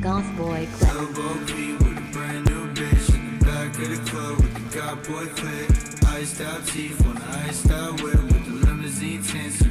Golf Boy Clip. P with a brand with the GothBoiClique. Iced out teeth on iced out whip with the limousine tints.